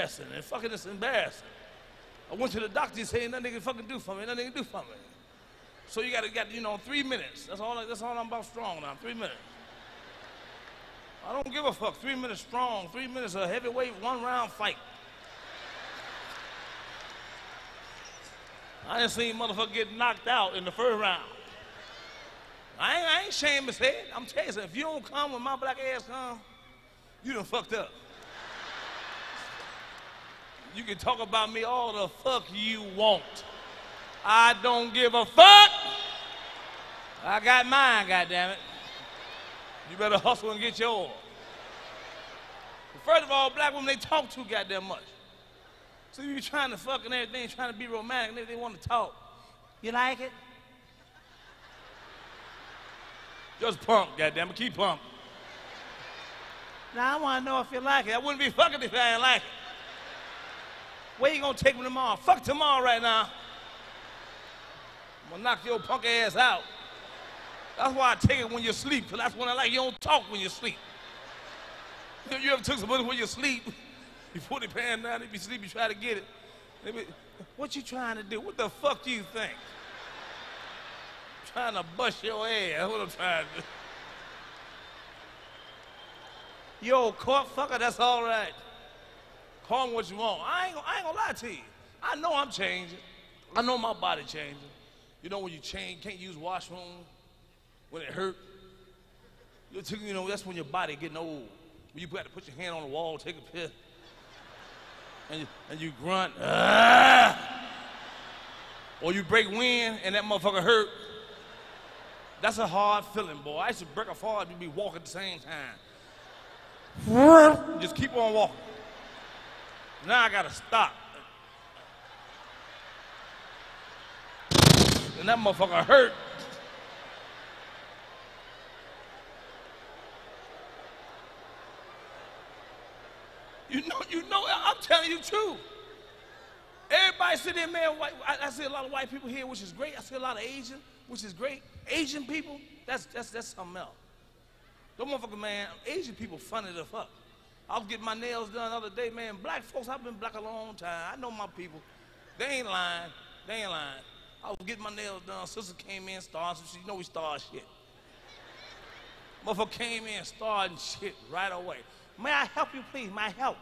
embarrassing. And fucking it's embarrassing. I went to the doctor, he said, nothing they can fucking do for me, nothing they can do for me. So you gotta get, you know, three minutes. That's all, that's all I'm about strong now, three minutes. I don't give a fuck. Three minutes strong, three minutes a heavyweight, one round fight. I ain't see motherfucker get knocked out in the first round. I ain't, I ain't shame his head. I'm chasing. if you don't come when my black ass come, you done fucked up. You can talk about me all the fuck you want. I don't give a fuck. I got mine, goddammit. You better hustle and get yours. First of all, black women, they talk too goddamn much. So you trying to fuck and everything, trying to be romantic, and everything want to talk. You like it? Just pump, goddammit, keep pumping. Now I want to know if you like it. I wouldn't be fucking if I didn't like it. Where you gonna take me tomorrow? Fuck tomorrow right now. I'm gonna knock your punk ass out. That's why I take it when you sleep, because that's when I like you don't talk when you sleep. You ever took somebody when you sleep? You put the pan down, they be sleep, you try to get it. They be, what you trying to do? What the fuck do you think? trying to bust your ass. That's what I'm trying to do. Yo, court fucker, that's all right. Call me what you want. I ain't, I ain't gonna lie to you. I know I'm changing. I know my body changing. You know when you change, can't use washroom when it hurt. You know, that's when your body getting old. When you got to put your hand on the wall, take a piss, and you, and you grunt, ah! or you break wind and that motherfucker hurt. That's a hard feeling, boy. I used to break a fall and be walking at the same time. Just keep on walking. Now I gotta stop. And that motherfucker hurt. You know, you know, I'm telling you truth. Everybody sit there, man. White, I, I see a lot of white people here, which is great. I see a lot of Asian, which is great. Asian people, that's that's that's something else. Them motherfucker, man, Asian people funny the fuck. I was getting my nails done the other day, man. Black folks, I've been black a long time. I know my people. They ain't lying. They ain't lying. I was getting my nails done. Sister came in, started some shit. You know we start shit. Motherfucker came in, starting shit right away. May I help you, please? My help.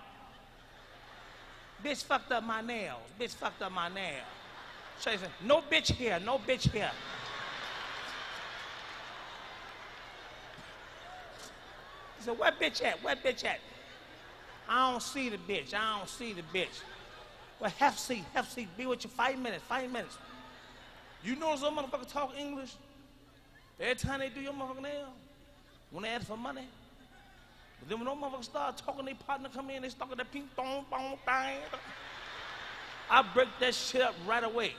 Bitch fucked up my nails. Bitch fucked up my nails. So said, no bitch here, no bitch here. He said, where bitch at? Where bitch at? I don't see the bitch. I don't see the bitch. Well, half seat, half seat. Be with you five minutes, five minutes. You know some motherfuckers talk English? Every time they do your motherfucking nail, when they ask for money. But then when those motherfuckers start talking, they partner come in, they start with that ping pong pong bang. I break that shit up right away.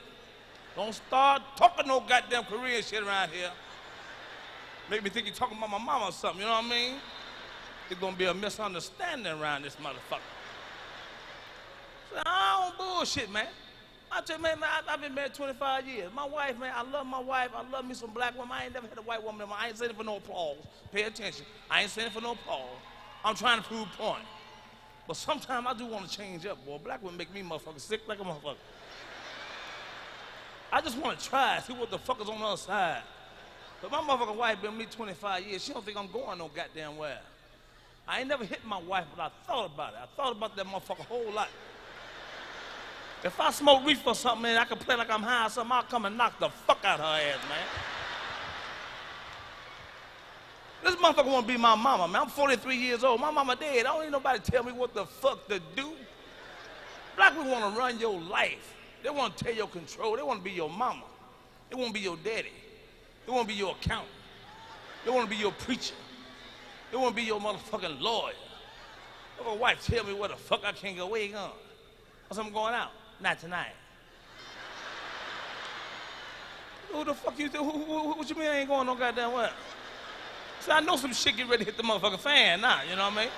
Don't start talking no goddamn Korean shit around here. Make me think you're talking about my mama or something, you know what I mean? There's gonna be a misunderstanding around this motherfucker. So I don't bullshit, man. I tell you, man, man I, have been married 25 years. My wife, man, I love my wife. I love me some black women. I ain't never had a white woman. I ain't saying it for no applause. Pay attention. I ain't saying it for no applause. I'm trying to prove a point. But sometimes I do want to change up, boy. Black women make me motherfucker sick like a motherfucker. I just want to try, see what the fuck is on the other side. But my motherfucking wife been with me 25 years. She don't think I'm going no goddamn where. I ain't never hit my wife, but I thought about it. I thought about that motherfucker a whole lot. If I smoke reefer or something, man, I can play like I'm high or something, I'll come and knock the fuck out her ass, man. This motherfucker wanna be my mama, man. I'm 43 years old. My mama dead. I don't need nobody tell me what the fuck to do. Black people wanna run your life. They wanna take your control. They wanna be your mama. They wanna be your daddy. They wanna be your accountant. They wanna be your preacher. They won't be your motherfucking lawyer. Your wife tell me where the fuck I can't go. Where you going? I said, I'm going out. Not tonight. Who the fuck you think? Who, who, what you mean I ain't going no goddamn well? See, I know some shit get ready to hit the motherfucking fan now, you know what I mean?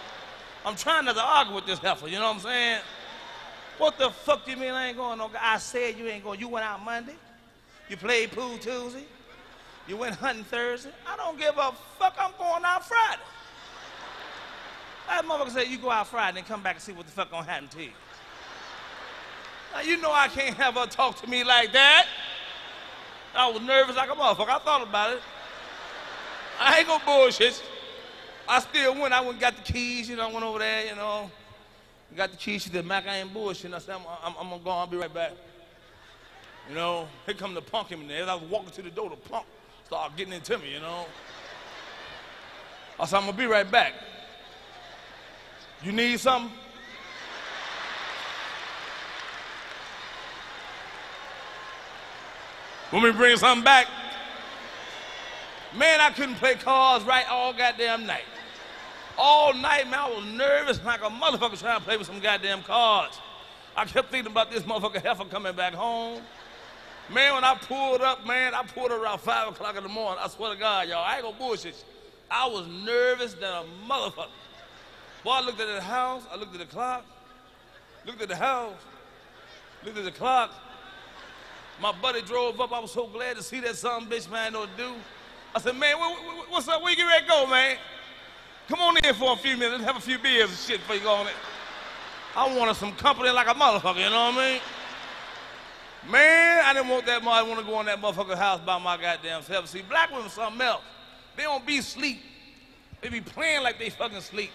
I'm trying not to argue with this heifer, you know what I'm saying? What the fuck you mean I ain't going no I said you ain't going. You went out Monday. You played pool Tuesday. You went hunting Thursday. I don't give a fuck. I'm going out Friday. That motherfucker said, you go out Friday and come back and see what the fuck gonna happen to you. Now, you know I can't have her talk to me like that. I was nervous like a motherfucker. I thought about it. I ain't gonna bullshit. I still went. I went and got the keys, you know, I went over there, you know. Got the keys. She said, Mac, I ain't bullshitting. I said, I'm, I'm, I'm gonna go. I'll be right back. You know, here come the punk in there. As I was walking to the door, the punk started getting into me, you know. I said, I'm gonna be right back. You need something? Want me bring something back? Man, I couldn't play cards right all goddamn night. All night, man, I was nervous like a motherfucker trying to play with some goddamn cards. I kept thinking about this motherfucker heifer coming back home. Man, when I pulled up, man, I pulled up around 5 o'clock in the morning. I swear to God, y'all, I ain't gonna bullshit you. I was nervous than a motherfucker. Boy, I looked at the house, I looked at the clock, looked at the house, looked at the clock. My buddy drove up. I was so glad to see that son bitch, man, to do. I said, man, what's up? Where you get ready to go, man? Come on in for a few minutes, have a few beers and shit before you go on it. I wanted some company like a motherfucker, you know what I mean? Man, I didn't want that I want to go in that motherfucker house by my goddamn self. See, black women something else. They don't be sleep. They be playing like they fucking sleep.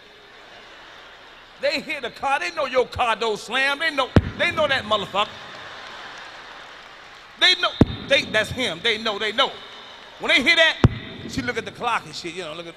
They hear the car, they know your car door slam. They know, they know that motherfucker. They know, they that's him. They know, they know. When they hear that, she look at the clock and shit, you know, look at